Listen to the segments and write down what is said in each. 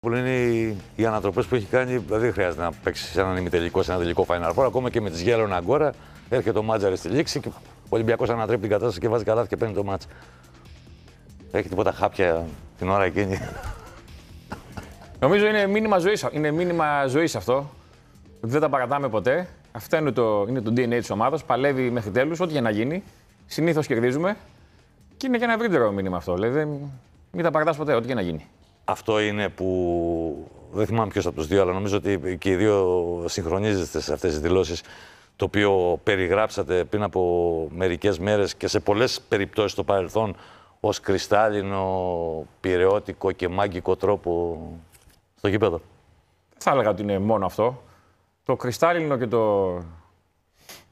που είναι οι, οι ανατροπές που έχει κάνει. Δηλαδή δεν χρειάζεται να παίξει σε έναν ημιτελικό, σε ένα τελικό Final Four. Ακόμα και με τις Γέλων Αγκόρα έρχεται ο Μάτζαρη στη λήξη και ο Ολυμπιακός ανατρέπει την κατάσταση και βάζει καλάθι και παίρνει το μάτς. Έχει τίποτα χάπια την ώρα εκείνη. Νομίζω είναι μήνυμα ζωής είναι μήνυμα ζωής αυτό. Δεν τα παρατάμε ποτέ. Αυτό είναι το, είναι το DNA της ομάδας. Παλεύει μέχρι τέλους, ό,τι για να γίνει. Συνήθως κερδίζουμε. Και είναι και ένα ευρύτερο μήνυμα αυτό. Δηλαδή, μην τα παρατάς ποτέ, ό,τι και να γίνει. Αυτό είναι που δεν θυμάμαι ποιος από τους δύο, αλλά νομίζω ότι και οι δύο συγχρονίζεστε σε αυτές τις δηλώσεις. Το οποίο περιγράψατε πριν από μερικές μέρες και σε πολλές περιπτώσεις στο παρελθόν ως κρυστάλλινο, πυρεώτικο και μάγκικο τρόπο στο γήπεδο. Δεν θα έλεγα ότι είναι μόνο αυτό. Το κρυστάλλινο και το.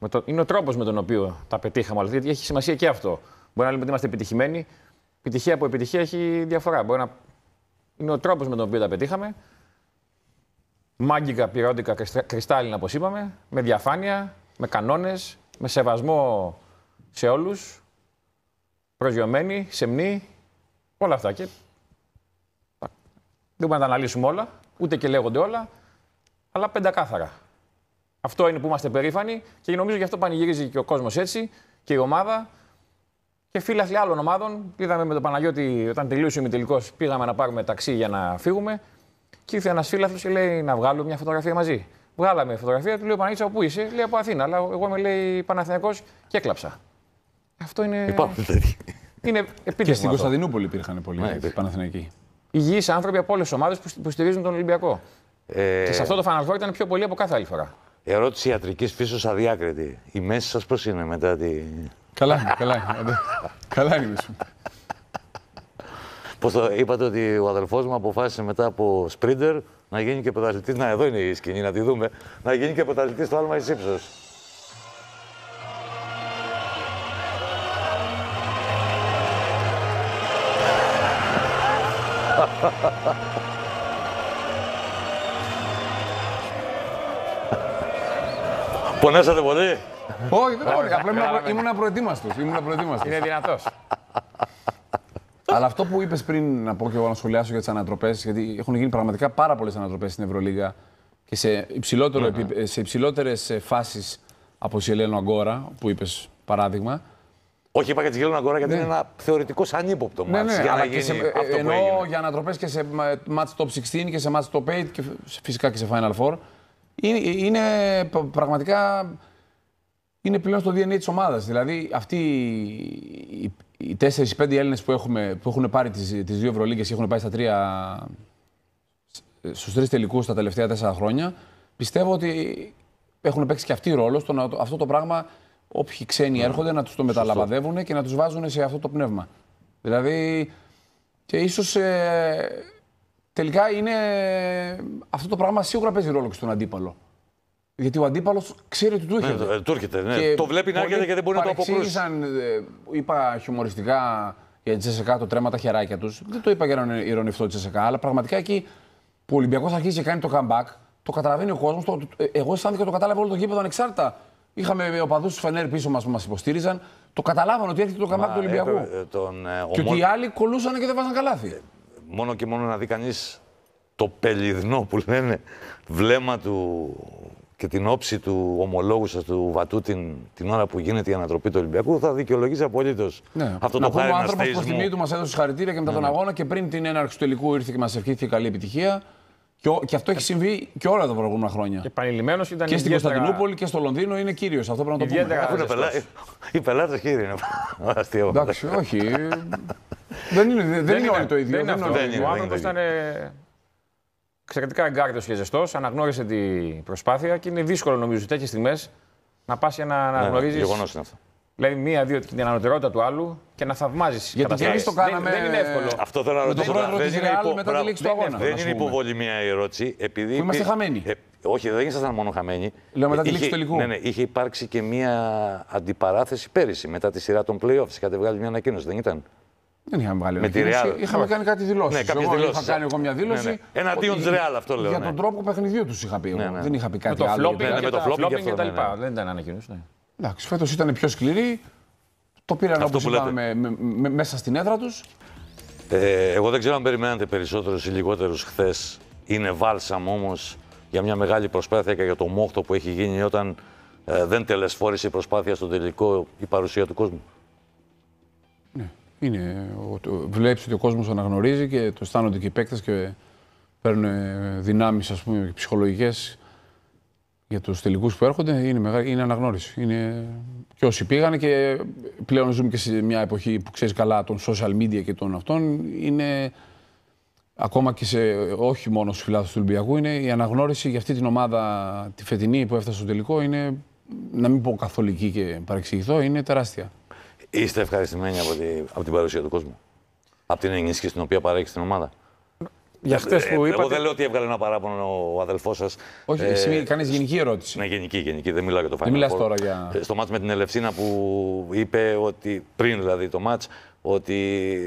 το... Είναι ο τρόπος με τον οποίο τα πετύχαμε όλα. Γιατί έχει σημασία και αυτό. Μπορεί να λέμε ότι είμαστε επιτυχημένοι. Επιτυχία από επιτυχία έχει διαφορά. Μπορεί να είναι ο τρόπος με τον οποίο τα πετύχαμε. Μάγκικα, πυρόντικα, κρυστάλλινα, όπως είπαμε, με διαφάνεια, με κανόνες, με σεβασμό σε όλους. Προσγειωμένοι, σεμνοί, όλα αυτά. Και... Δεν μπορούμε να τα αναλύσουμε όλα, ούτε και λέγονται όλα, αλλά πεντακάθαρα. Αυτό είναι που είμαστε περήφανοι και νομίζω γι' αυτό πανηγυρίζει και ο κόσμος έτσι και η ομάδα και φίλαθλοι άλλων ομάδων. Είδαμε με τον Παναγιώτη, όταν τελείωσε ο ημιτελικός, πήγαμε να πάρουμε ταξί για να φύγουμε. Και ήρθε ένας φίλαθλος και λέει να βγάλω μια φωτογραφία μαζί. Βγάλαμε φωτογραφία, του λέει Παναγιώτης, πού είσαι, λέει από Αθήνα. Αλλά εγώ με λέει Παναθυνιακό και έκλαψα. Αυτό είναι. Υπάρχουν τέτοιοι. Είναι και στην Κωνσταντινούπολη υπήρχαν πολλοί ναι, Παναθηναϊκοί. Υγιείς άνθρωποι από όλες τις ομάδες που στηρίζουν τον Ολυμπιακό. Ε... Και σε αυτό το Final ήταν πιο πολύ από κάθε άλλη φορά. Ερώτηση ιατρικής φύσεως αδιάκριτη. Η μέση σας πώς είναι μετά τη. Καλά είναι, καλά είναι. καλά είναι η Πώς το είπατε ότι ο αδελφός μου αποφάσισε μετά από σπρίντερ να γίνει και πρωταθλητής. Να, εδώ είναι η σκηνή, να τη δούμε. Να γίνει και πρωταθλητής στο άλμα εις ύψος. Πονέσατε πολύ; Όχι, δεν μπορεί. Απλά ήμουν απροετοίμαστο. Είναι δυνατός. Αλλά αυτό που είπες πριν, να πω και εγώ να σχολιάσω για τις ανατροπές, γιατί έχουν γίνει πραγματικά πάρα πολλές ανατροπές στην Ευρωλίγα και σε, υψηλότερο, mm-hmm. σε υψηλότερες φάσεις από η Ελένο Αγκόρα, που είπες παράδειγμα. Όχι, είπα για τη Γελόνα Αγκόρα γιατί ναι. είναι ένα θεωρητικό ανύποπτο ναι, ναι, για να και σε, αυτό ενώ για ανατροπές και σε match top 16 και σε match top 8 και φυσικά και σε Final Four. Είναι, είναι πραγματικά είναι πλέον στο DNA της ομάδας. Δηλαδή, αυτοί οι, οι 4-5 Έλληνες που, που έχουν πάρει τις τις δύο Ευρωλίγκες και έχουν πάει στα τρία, στους τρεις τελικούς τα τελευταία τέσσερα χρόνια, πιστεύω ότι έχουν παίξει και αυτοί ρόλο στο να, αυτό το πράγμα όποιοι ξένοι έρχονται να τους το μεταλαμβαδεύουν και να τους βάζουν σε αυτό το πνεύμα. Δηλαδή, και ίσως ε, τελικά είναι. Αυτό το πράγμα σίγουρα παίζει ρόλο και στον αντίπαλο. Γιατί ο αντίπαλος ξέρει ότι του έρχεται. Ναι, του έρχεται, ναι. Το βλέπει να έρχεται και δεν μπορεί να το αποκρούσει. Ε, είπα χιουμοριστικά για τη Τσεσεκά το τρέμα τα χεράκια τους. Δεν το είπα για να ηρωνευτώ τη Τσεσεκά, αλλά πραγματικά εκεί που ο Ολυμπιακός αρχίζει και κάνει το comeback, το καταλαβαίνει ο κόσμος. Ε, εγώ αισθάνθηκα το κατάλαβε όλο το γήπεδο ανεξάρτητα. Είχαμε οπαδούς του Φενέρ πίσω μας που μας υποστήριζαν. Το καταλάβανε ότι έρχεται το comeback του Ολυμπιακού. Ε, τον, ε, και ότι οι άλλοι κολούσαν και δεν βάζαν καλάθι. μόνο και μόνο να δει κανείς το πελιδνό που λένε βλέμμα του και την όψη του ομολόγου σας του Βατού την, την ώρα που γίνεται η ανατροπή του Ολυμπιακού, θα δικαιολογήσει απολύτως ναι. αυτό να το χάρη. Ο άνθρωπο προς τιμή του μας έδωσε συγχαρητήρια και μετά ναι, τον ναι. αγώνα και πριν την έναρξη του τελικού ήρθε και μας ευχήθηκε καλή επιτυχία. Και, και αυτό έχει συμβεί και όλα τα προηγούμενα χρόνια. Και επανειλημμένο ήταν. Και στην Κωνσταντινούπολη και στο Λονδίνο είναι κύριος. Αυτό πρέπει να το πούμε. Αφού είναι πελά... Οι πελάτες κύριοι είναι. Αστείο. Εντάξει, όχι. δεν είναι, δεν είναι όλοι το ίδιο. Ο άνθρωπος ήταν εξαιρετικά εγκάρδιος και ζεστός, αναγνώρισε την προσπάθεια και είναι δύσκολο νομίζω σε τέτοιες στιγμές να πα για να ναι, αναγνωρίζει. Ναι, γεγονός είναι αυτό. Δηλαδή, μία-δύο την ανωτερότητα του άλλου και να θαυμάζεις. Γιατί και εμεί το κάναμε. Δεν, δεν είναι εύκολο. Αυτό θέλω να ρωτήσω. Δεν είναι υπο... μετά τη λήξη του αγώνα. Δεν είναι υποβολή μια ερώτηση. Επειδή που είμαστε χαμένοι. Ε, όχι, δεν ήσασταν μόνο χαμένοι. Λέω μετά τη λήξη του τελικού. Ναι, ναι, είχε υπάρξει και μια αντιπαράθεση πέρυσι μετά τη σειρά των playoffs. Είχατε βγάλει μια ανακοίνωση, δεν ήταν; Δεν είχαμε βγάλει με τη Real. Είχαμε κάνει κάτι δηλώσεις. Ναι, κάποιες δηλώσει. Είχα κάνει εγώ μια δήλωση. Ναι, ναι. Εναντίον τη Real αυτό λέω. Για τον τρόπο παιχνιδιού τους είχα πει. Ναι, ναι. Δεν είχα πει κάτι με άλλο. Ναι, με το flopping και τα λοιπά. Δεν ήταν ανακοίνωση. Ναι. Εντάξει, φέτος ήταν πιο σκληρή. Το πήραν όπως είπαμε μέσα στην έδρα τους. Ε, εγώ δεν ξέρω αν περιμένατε περισσότερους ή λιγότερους χθες. Είναι βάλσαμ όμως για μια μεγάλη προσπάθεια και για το μόχτο που έχει γίνει όταν ε, δεν τελεσφόρησε η προσπάθεια στο τελικό η παρουσία του κόσμου. Ναι, είναι. Βλέπεις ότι ο κόσμος αναγνωρίζει και το αισθάνονται και οι παίκτες και παίρνουν δυνάμεις ψυχολογικές για τους τελικούς που έρχονται. Είναι, μεγάλη, είναι αναγνώριση. Είναι... Και όσοι πήγαν και πλέον ζούμε και σε μια εποχή που ξέρεις καλά των social media και των αυτών. Είναι ακόμα και σε, όχι μόνο στους φιλάθου του Ολυμπιακού, είναι η αναγνώριση για αυτή την ομάδα τη φετινή που έφτασε στο τελικό. Είναι, να μην πω καθολική και παρεξηγηθώ, είναι τεράστια. Είστε ευχαριστημένοι από, τη, από την παρουσία του κόσμου; Από την ενίσχυση την οποία παρέχει στην ομάδα; Για χτες που είπατε... Εγώ δεν λέω ότι έβγαλε ένα παράπονο ο αδελφός σας. Όχι, ε, εσύ κάνεις γενική ερώτηση. Ναι, γενική, γενική. Δεν μιλάω για το Final Δεν μιλάς τώρα για. Στο μάτς με την Ελευσίνα που είπε ότι πριν δηλαδή το μάτς ότι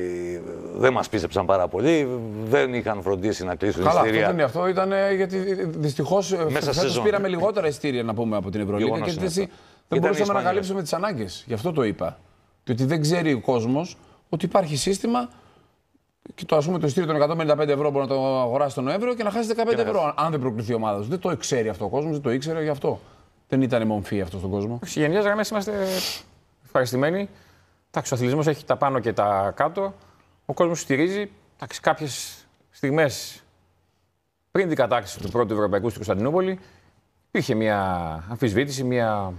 δεν μας πίστεψαν πάρα πολύ, δεν είχαν φροντίσει να κλείσουν Καλά, ειστήρια. Αυτό, δεν είναι, αυτό ήταν ε, γιατί δυστυχώς φέτος πήραμε λιγότερα ειστήρια να πούμε από την Ευρωλίγα και έτσι δεν μπορούσαμε να καλύψουμε τις ανάγκες. Γι' αυτό το είπα. Διότι δεν ξέρει ο κόσμος ότι υπάρχει σύστημα και το, ας πούμε, το ειστήριο των 155 ευρώ μπορεί να το αγοράσει τον Νοέμβριο και να χάσει 15 ευρώ, αν δεν προκληθεί η ομάδα Δεν το ξέρει αυτό ο κόσμος, δεν το ήξερε γι' αυτό. Δεν ήταν μομφή αυτό στον κόσμο. Σε γενιέ γραμμές είμαστε ευχαριστημένοι. Εντάξει, ο αθλητισμός έχει τα πάνω και τα κάτω. Ο κόσμος στηρίζει. Κάποιες στιγμές πριν την κατάξυση του πρώτου Ευρωπαϊκού στην Κωνσταντινούπολη υπήρχε μια αμφισβήτηση, μια...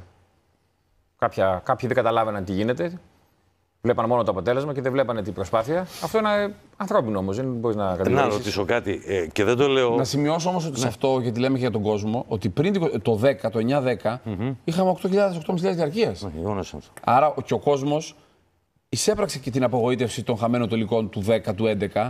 Κάποια... κάποιοι δεν καταλάβαιναν τι γίνεται. Βλέπανε μόνο το αποτέλεσμα και δεν βλέπανε την προσπάθεια. Αυτό είναι ανθρώπινο όμως, δεν μπορείς να καταλάβει. Να ρωτήσω κάτι ε, και δεν το λέω. Να σημειώσω όμως ότι ναι. σε αυτό, γιατί λέμε και για τον κόσμο, ότι πριν το 10, το 9-10, mm-hmm. είχαμε 8.000-8.500 διαρκείας. Ναι, Άρα και ο κόσμος εισέπραξε και την απογοήτευση των χαμένων τελικών του 10, του 11.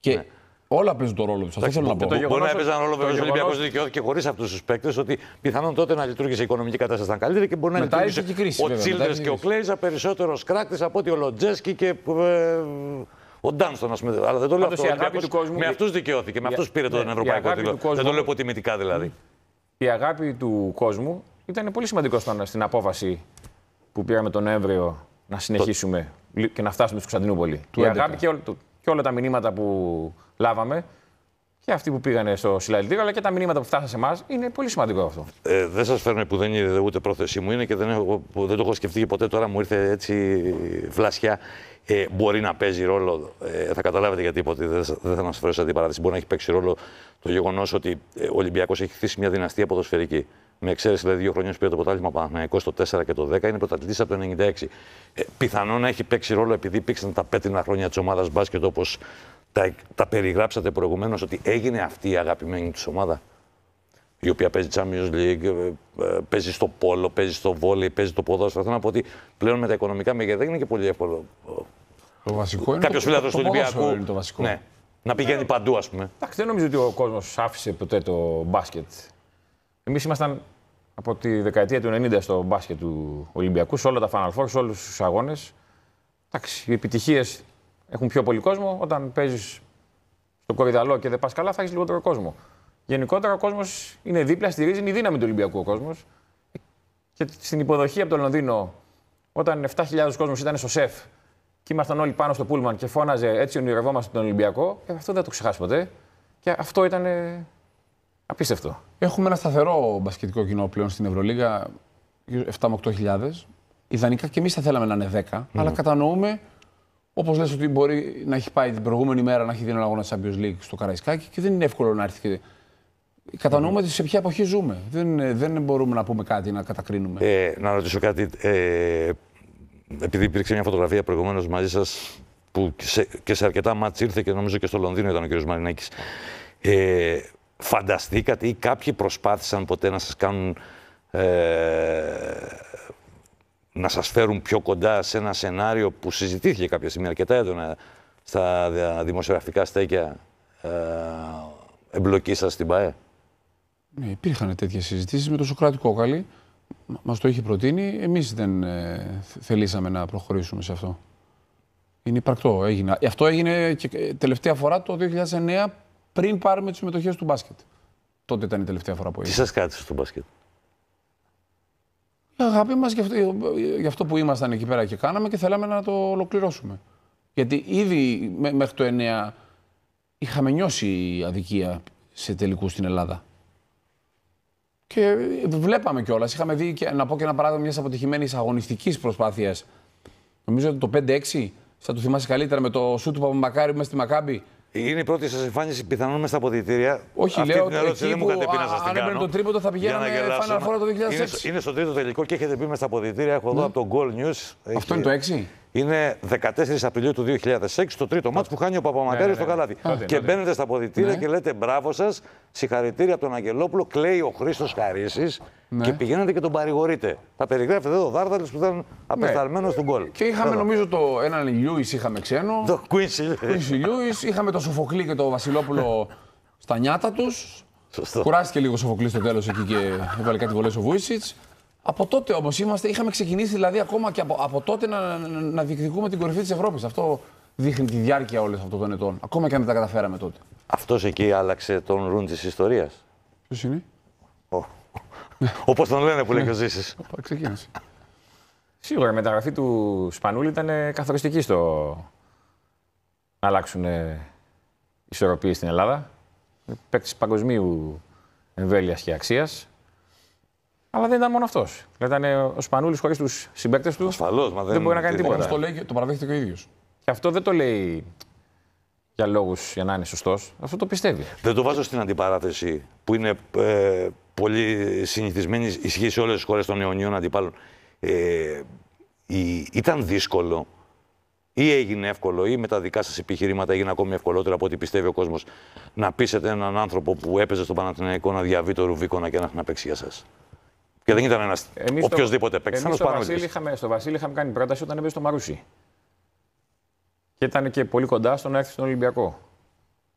Και ναι. Όλα παίζουν τον ρόλο τους. Αυτό θέλω να πω. Το Μπορεί να έπαιζαν ρόλο βέβαια ο Ολυμπιακός δικαιώθηκε χωρίς αυτούς τους παίκτες ότι πιθανόν τότε να λειτουργήσε η οικονομική κατάσταση ήταν καλύτερη και μπορεί να Μετά λειτουργήσει κρίση, ο Τσίλτερ και ο Κλέιζα περισσότερος κράκτη από ότι ο Λοτζέσκι και ε, ο Ντάνστον, ας πούμε. Αλλά δεν το λέω αυτό. Κόσμου... Με αυτούς δικαιώθηκε, με αυτούς πήρε τον ευρωπαϊκό τίτλο. Δεν το λέω υποτιμητικά δηλαδή. Η αγάπη του κόσμου ήταν πολύ σημαντικό στην απόφαση που πήραμε τον Νοέμβριο να συνεχίσουμε και να φτάσουμε στην Κωνσταντινούπολη. Η αγάπη και όλα τα μηνύματα που λάβαμε και αυτοί που πήγανε στο συλλαλητήριο, αλλά και τα μηνύματα που φτάσανε σε εμάς. Είναι πολύ σημαντικό αυτό. Ε, δεν σας φέρνω που δεν είναι ούτε πρόθεσή μου είναι και δεν, έχω, δεν το έχω σκεφτεί και ποτέ τώρα μου ήρθε έτσι φλασιά. Ε, μπορεί να παίζει ρόλο, ε, θα καταλάβετε γιατί είπα ότι δεν, δεν θα σα φέρω σε αντιπαράθεση. Μπορεί να έχει παίξει ρόλο το γεγονός ότι ε, ο Ολυμπιακός έχει χτίσει μια δυναστεία ποδοσφαιρική. Με εξαίρεση δηλαδή δύο χρόνια που πήρε το ποτάλισμα Παναθηναϊκός στο 4 και το 10, είναι πρωταθλητής από το 96. Ε, πιθανόν να έχει παίξει ρόλο επειδή υπήρξαν τα πέτρινα χρόνια της ομάδας μπάσκετ όπως τα, τα περιγράψατε προηγουμένως ότι έγινε αυτή η αγαπημένη της ομάδα η οποία παίζει Champions League, ε, ε, παίζει στο πόλο, παίζει στο βόλεϊ, παίζει το ποδόσφαιρο. Θέλω να πω ότι πλέον με τα οικονομικά μεγέθη δεν είναι και πολύ εύκολο. Το βασικό είναι Κάποιος φίλο του Ολυμπιακού. Είναι το βασικό. Ναι, να πηγαίνει παντού, ας πούμε. Εντάξει, δεν νομίζω ότι ο κόσμος άφησε ποτέ το μπάσκετ. Εμείς ήμασταν από τη δεκαετία του 90 στο μπάσκετ του Ολυμπιακού, σε όλα τα Final Four, σε όλους τους αγώνες. οι επιτυχίες έχουν πιο πολύ κόσμο. Όταν παίζεις στο κορυδαλό και δεν πας καλά, θα έχεις λιγότερο κόσμο. Γενικότερα ο κόσμος είναι δίπλα, στηρίζει, είναι η δύναμη του Ολυμπιακού ο κόσμος. Και στην υποδοχή από το Λονδίνο, όταν 7.000 κόσμος ήταν στο σεφ και ήμασταν όλοι πάνω στο πούλμαν και φώναζε έτσι ονειρευόμαστε τον Ολυμπιακό, ε, αυτό δεν το ξεχάσεις ποτέ. Και αυτό ήταν ε, απίστευτο. Έχουμε ένα σταθερό μπασκετικό κοινό πλέον στην Ευρωλίγα, 7 με 8.000. Ιδανικά και εμείς θα θέλαμε να είναι 10, αλλά κατανοούμε Όπως λες ότι μπορεί να έχει πάει την προηγούμενη μέρα να έχει δει ένα αγώνα Champions League στο Καραϊσκάκι και δεν είναι εύκολο να έρθει. Και... Κατανοούμε mm. σε ποια εποχή ζούμε. Δεν, δεν μπορούμε να πούμε κάτι, να κατακρίνουμε. Ε, να ρωτήσω κάτι. Ε, επειδή υπήρξε μια φωτογραφία προηγουμένως μαζί σας που σε, και σε αρκετά μάτς ήρθε και νομίζω και στο Λονδίνο ήταν ο κ. Μαρινάκης. Ε, φανταστήκατε ή κάποιοι προσπάθησαν ποτέ να σας κάνουν ε, να σας φέρουν πιο κοντά σε ένα σενάριο που συζητήθηκε κάποια στιγμή αρκετά έντονα στα δημοσιογραφικά στέκια ε, εμπλοκής σας στην ΠαΕ; Ναι, υπήρχαν τέτοιες συζητήσεις με το Σοκράτη Κόκαλη. Μας το είχε προτείνει. Εμείς δεν ε, θελήσαμε να προχωρήσουμε σε αυτό. Είναι υπαρκτό. Έγινε. Αυτό έγινε και τελευταία φορά το 2009 πριν πάρουμε τις συμμετοχές του μπάσκετ. Τότε ήταν η τελευταία φορά που έγινε. Τι σας κάτσε στο μπάσκετ; Η αγάπη μας για, αυτό, για αυτό που ήμασταν εκεί πέρα και κάναμε και θέλαμε να το ολοκληρώσουμε. Γιατί ήδη μέχρι το 9 είχαμε νιώσει αδικία σε τελικούς στην Ελλάδα. Και βλέπαμε κιόλας. Είχαμε δει, και, να πω και ένα παράδειγμα μιας αποτυχημένης αγωνιστικής προσπάθειας. Νομίζω ότι το 5-6, θα το θυμάσαι καλύτερα, με το σου του Παπαμακάρη μέσα στη Μακάμπη. Είναι η πρώτη σας εμφάνιση πιθανόν μέσα στα αποδητήρια. Όχι, Αυτή λέω την ερώτηση δεν μου είχατε πει να σα την κάνω. Αν το τρίποντο θα πηγαίναμε Final Four το 2006. Είναι, είναι στο τρίτο τελικό και έχετε πει μέσα στα αποδητήρια. Έχω εδώ ναι. από το Goal News. Αυτό είναι το 6. Είναι 14 Απριλίου του 2006, το τρίτο μάτς που χάνει ο Παπαμακάρης ναι, ναι, στο ναι. καλάθι. Και μπαίνετε στα αποδητήρια και λέτε μπράβο σας, συγχαρητήρια από τον Αγγελόπουλο. Κλαίει ο Χρήστος Χαρίσης και πηγαίνετε και τον παρηγορείτε. Θα περιγράφετε εδώ ο Δάρδαλη που ήταν απεσταλμένος στον γκολ. Και είχαμε νομίζω το έναν Λιούις είχαμε ξένο. Το Quincy Λιούι. Είχαμε το Σοφοκλή και το Βασιλόπουλο στα νιάτα τους. Κουράστηκε λίγο ο Σοφοκλή στο τέλος εκεί και έβαλε κάτι βολές ο Βούισιτ. Από τότε όμως είμαστε, είχαμε ξεκινήσει δηλαδή ακόμα και από, από τότε να, να, να διεκδικούμε την κορυφή της Ευρώπης. Αυτό δείχνει τη διάρκεια όλων αυτών των ετών. Ακόμα και αν δεν τα καταφέραμε τότε. Αυτός εκεί άλλαξε τον ρουν της ιστορίας. Ποιος είναι; Oh. Όπως τον λένε που λέει και ο Ζήσης. Ξεκίνησε. Σίγουρα η μεταγραφή του Σπανούλη ήταν καθοριστική στο να αλλάξουν ισορροπίες στην Ελλάδα. Παίκτης παγκοσμίου εμβέλειας και αξίας. Αλλά δεν ήταν μόνο αυτός. Ήταν ο Σπανούλης χωρίς τους συμπαίκτες του. Ασφαλώς, δεν, δεν μπορεί να κάνει τίποτα. Το, λέει, το παραδέχεται και ο ίδιος. Και αυτό δεν το λέει για λόγους για να είναι σωστός. Αυτό το πιστεύει. Δεν το βάζω στην αντιπαράθεση που είναι ε, πολύ συνηθισμένη, ισχύει σε όλες τις χώρες των αιωνίων αντιπάλων. Ε, ήταν δύσκολο ή έγινε εύκολο ή με τα δικά σας επιχειρήματα έγινε ακόμη ευκολότερο από ό,τι πιστεύει ο κόσμος να πείσετε έναν άνθρωπο που έπαιζε στο Παναθηναϊκό να διαβεί το Ρουβίκονα και να έχει να παίξει για σας. Και δεν ήταν ένας οποιοδήποτε παίκτης. Εμείς στο, Βασίλη είχαμε, στο Βασίλη είχαμε κάνει πρόταση όταν έπαιζε στο Μαρούσι. Και ήταν και πολύ κοντά στο να έρθει στον Ολυμπιακό.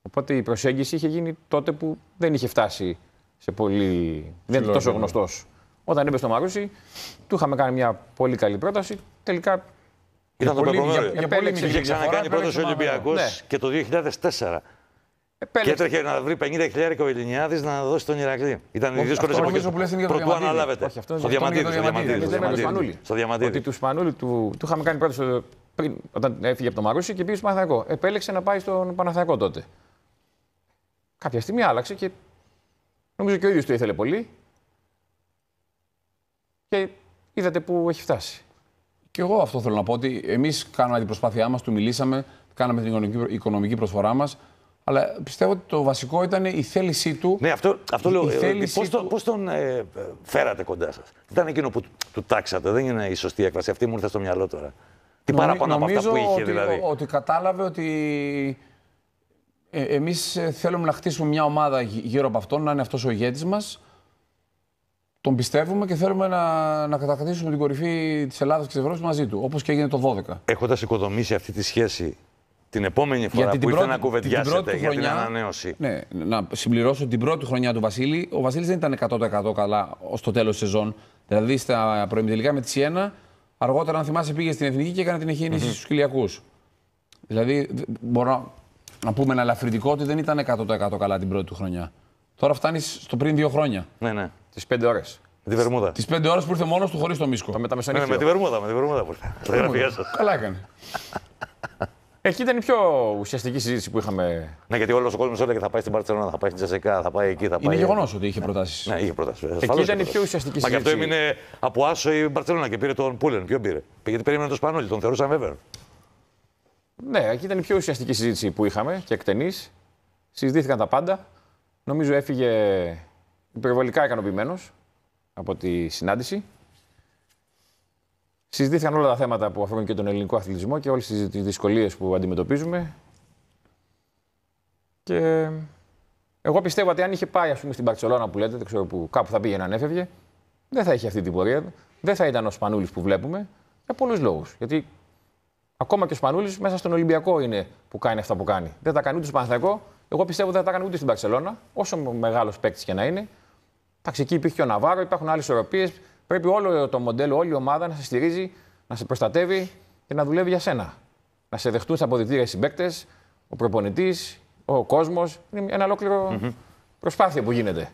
Οπότε η προσέγγιση είχε γίνει τότε που δεν είχε φτάσει σε πολύ. δεν ήταν τόσο γνωστός. Όταν έπαιζε στο Μαρούσι, του είχαμε κάνει μια πολύ καλή πρόταση. Τελικά. Ήταν το Πεπρομέριο. Είχε ξανακάνει πρόταση ο Ολυμπιακός ναι. και το 2004. Επέλεξε. Και έτρεχε να βρει 50 χιλιάρια ο Ελληνιάδης να δώσει τον Ηρακλή. Ήταν οι δύσκολες εποχές. Πρωτού αναλάβετε. Στο Διαμαντίδη. Στο Διαμαντίδη. Ότι του Σπανούλη του, του είχαμε κάνει πρώτος πριν, όταν έφυγε από το Μαρούσι και πήγε στο Παναθιακό. Επέλεξε να πάει στον Παναθιακό τότε. Κάποια στιγμή άλλαξε και νομίζω και ο ίδιος το ήθελε πολύ. Και είδατε που έχει φτάσει. Και εγώ αυτό θέλω να πω ότι εμείς κάναμε την προσπάθειά μας, του μιλήσαμε, κάναμε την οικονομική προσφορά μας. Αλλά πιστεύω ότι το βασικό ήταν η θέλησή του. Ναι, αυτό, αυτό λέω. Ε, Πώς τον, πώς τον ε, φέρατε κοντά σας; Ήταν εκείνο που του τάξατε. Δεν είναι η σωστή έκφραση. Αυτή μου ήρθε στο μυαλό τώρα. Τι παραπάνω από αυτά που είχε ότι, δηλαδή. Ότι κατάλαβε ότι ε, εμείς θέλουμε να χτίσουμε μια ομάδα γύρω από αυτόν, να είναι αυτός ο ηγέτης μας. Τον πιστεύουμε και θέλουμε να, να κατακτήσουμε την κορυφή της Ελλάδας και της Ευρώπης μαζί του, όπως και έγινε το 12. Έχοντας οικοδομήσει αυτή τη σχέση την επόμενη φορά που ήρθε να κουβεντιάσετε για την ανανέωση. Ναι, να συμπληρώσω την πρώτη χρονιά του Βασίλη. Ο Βασίλης δεν ήταν 100% καλά ως το τέλος της σεζόν. Δηλαδή στα προημιτελικά με τη Σιένα, αργότερα, αν θυμάσαι, πήγε στην Εθνική και έκανε την εχήνιση mm-hmm. στους Κυλιακούς. Δηλαδή, μπορώ να πούμε ένα ελαφρυντικό ότι δεν ήταν 100% καλά την πρώτη του χρονιά. Τώρα φτάνεις στο πριν δύο χρόνια. Ναι, ναι. Τις πέντε ώρες. Με τη Βερμούδα. Τις πέντε ώρες που ήρθε μόνος του χωρίς το μίσκο. με τα ναι, με τη Βερμούδα, με τη Βερμούδα που ήρθε. Καλά έκανε. Εκεί ήταν η πιο ουσιαστική συζήτηση που είχαμε. Ναι, γιατί όλος ο κόσμος έλεγε θα πάει στην Παρσελόνα, θα πάει στην Τζεσεκά, θα πάει εκεί. Θα πάει... Είναι γεγονός ότι είχε προτάσεις. Ναι, είχε προτάσεις. Εκεί ήταν η πιο ουσιαστική συζήτηση. Μα και αυτό έμεινε από άσο η Μπαρσελόνα και πήρε τον Πούλεν. Ποιο πήρε; Γιατί περίμενε τον Σπανόλη, τον θεωρούσαν βέβαιο. Ναι, εκεί ήταν η πιο ουσιαστική συζήτηση που είχαμε και εκτενής. Συζητήθηκαν τα πάντα. Νομίζω έφυγε υπερβολικά ικανοποιημένος από τη συνάντηση. Συζητήθηκαν όλα τα θέματα που αφορούν και τον ελληνικό αθλητισμό και όλες τις δυσκολίες που αντιμετωπίζουμε. Και εγώ πιστεύω ότι αν είχε πάει ας πούμε, στην Παρσελόνα που λέτε, δεν ξέρω που κάπου θα πήγε να ανέφευγε, δεν θα είχε αυτή την πορεία. Δεν θα ήταν ο Σπανούλης που βλέπουμε για πολλούς λόγους. Γιατί ακόμα και ο Σπανούλης μέσα στον Ολυμπιακό είναι που κάνει αυτά που κάνει. Δεν τα κάνει ούτε στο Παναθιακό. Εγώ πιστεύω ότι δεν θα τα κάνει ούτε στην Παρσελόνα, όσο μεγάλος παίκτης και να είναι. Εντάξει, εκεί υπήρχε ο Ναβάρο, υπάρχουν άλλες ισορροπίε. Πρέπει όλο το μοντέλο, όλη η ομάδα να σε στηρίζει, να σε προστατεύει και να δουλεύει για σένα. Να σε δεχτούν στα αποδητήρια οι συμπαίκτες, ο προπονητής, ο κόσμος. Είναι ένα ολόκληρο προσπάθεια που γίνεται.